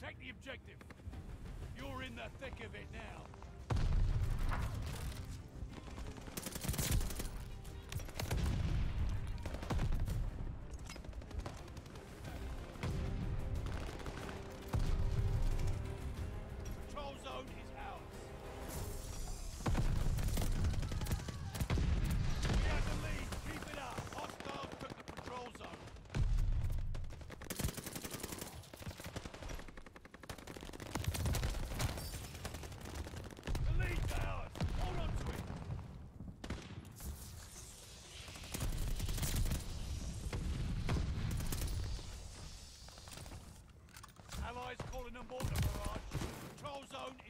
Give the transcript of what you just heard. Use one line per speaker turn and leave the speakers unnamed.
Protect the objective. You're in the thick of it now. Mortar barrage. Control zone.